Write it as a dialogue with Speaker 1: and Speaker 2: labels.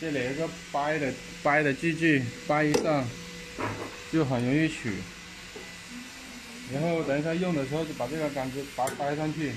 Speaker 1: 这里有个掰的掰的器具，掰一下就很容易取。然后等一下用的时候就把这个杆子拔掰上去。